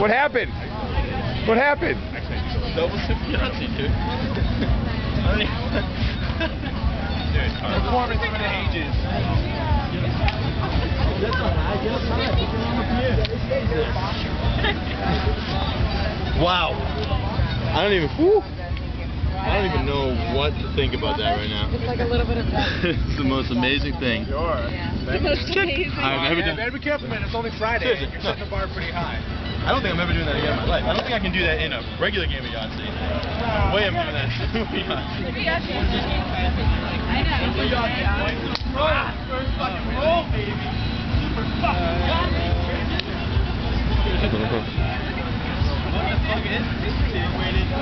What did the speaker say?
What happened? What happened? Double sip Yahtzee, dude. dude, performance for the ages. Wow. I don't even. Whew, I don't even know what to think about that right now. It's like a little bit of it's the most amazing thing. Yeah. The most amazing. I've ever done. better be careful, man. It's only Friday. You're setting the bar pretty high. I don't think I'm ever doing that again in my life. I don't think I can do that in a regular game of Yahtzee. Way I'm doing that. I know. First fucking roll, baby. Super fucking Yahtzee. What the fuck is this?